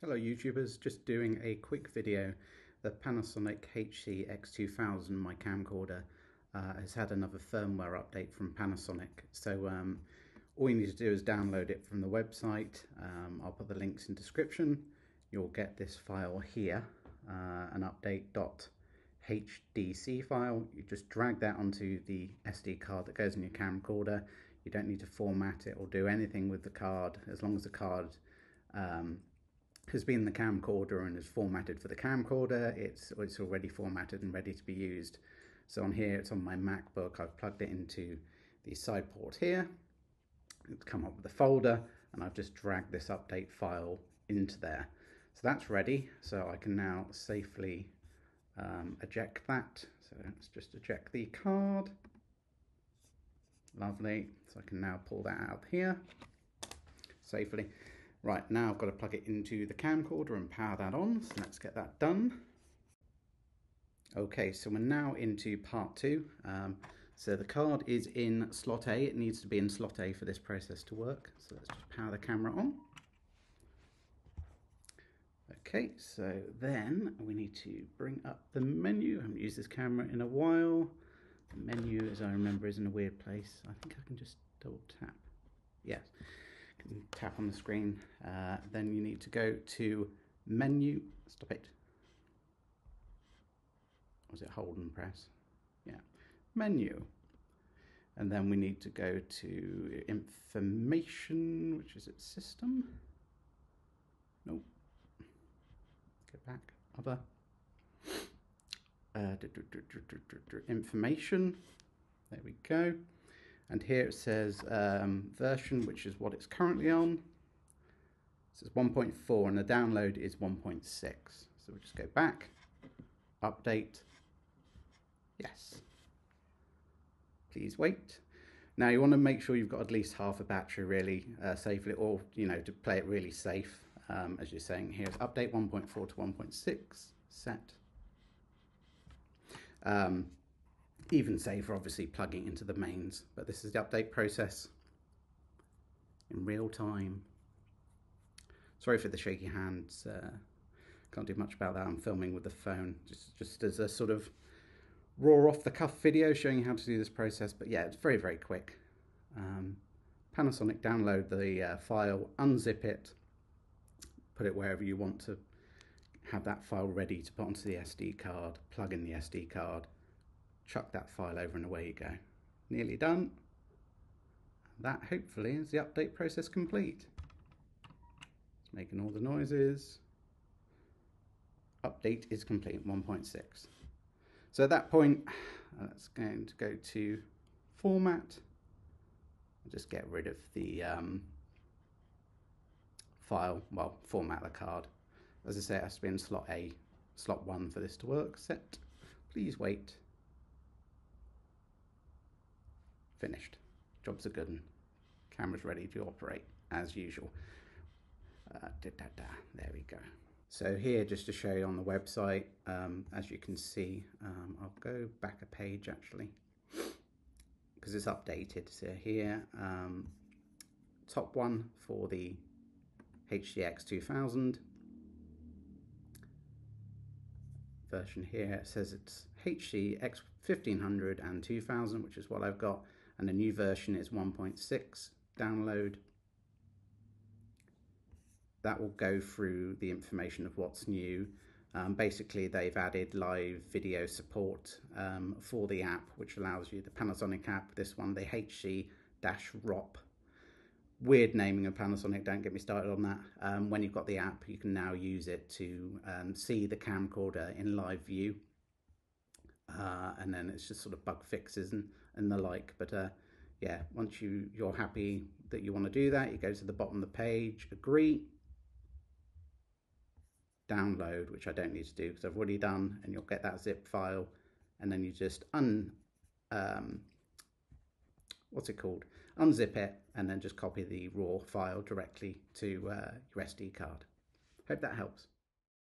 Hello YouTubers, just doing a quick video. The Panasonic HC X2000, my camcorder, uh, has had another firmware update from Panasonic. So um, all you need to do is download it from the website. Um, I'll put the links in description. You'll get this file here, uh, an update.hdc file. You just drag that onto the SD card that goes in your camcorder. You don't need to format it or do anything with the card as long as the card um, has been the camcorder and is formatted for the camcorder. It's, it's already formatted and ready to be used. So on here, it's on my MacBook. I've plugged it into the side port here. It's come up with a folder and I've just dragged this update file into there. So that's ready. So I can now safely um, eject that. So let's just eject the card. Lovely. So I can now pull that out here safely. Right, now I've got to plug it into the camcorder and power that on, so let's get that done. Okay, so we're now into part two. Um, so the card is in slot A, it needs to be in slot A for this process to work. So let's just power the camera on. Okay, so then we need to bring up the menu. I haven't used this camera in a while. The menu, as I remember, is in a weird place. I think I can just double tap. Yes can tap on the screen. Uh, then you need to go to menu, stop it. Was it hold and press? Yeah, menu. And then we need to go to information, which is its system. Nope. Go back, other. Uh, information. There we go. And here it says um, version, which is what it's currently on. It says 1.4 and the download is 1.6. So we'll just go back, update, yes. Please wait. Now you want to make sure you've got at least half a battery really uh, safely or, you know, to play it really safe. Um, as you're saying here, it's update 1.4 to 1.6, set. Um, even safer, obviously, plugging into the mains. But this is the update process in real time. Sorry for the shaky hands. Uh, can't do much about that. I'm filming with the phone, just, just as a sort of raw off the cuff video showing you how to do this process. But yeah, it's very, very quick. Um, Panasonic download the uh, file, unzip it, put it wherever you want to have that file ready to put onto the SD card, plug in the SD card, chuck that file over and away you go. Nearly done. That hopefully is the update process complete. It's making all the noises. Update is complete 1.6. So at that point, that's going to go to format. I'll just get rid of the um, file, well, format the card. As I say, it has to be in slot A, slot 1 for this to work. Set. Please wait. Finished. Job's are good one. Camera's ready to operate as usual. Uh, da, da, da. There we go. So here, just to show you on the website, um, as you can see, um, I'll go back a page actually, because it's updated. So here, um, top one for the HCX 2000 version here. It says it's HCX 1500 and 2000, which is what I've got and the new version is 1.6 download. That will go through the information of what's new. Um, basically, they've added live video support um, for the app, which allows you the Panasonic app, this one, the HC-ROP. Weird naming of Panasonic, don't get me started on that. Um, when you've got the app, you can now use it to um, see the camcorder in live view and then it's just sort of bug fixes and, and the like. But uh, yeah, once you, you're happy that you want to do that, you go to the bottom of the page, agree, download, which I don't need to do because I've already done, and you'll get that zip file, and then you just un, um, what's it called, unzip it, and then just copy the raw file directly to uh, your SD card. Hope that helps.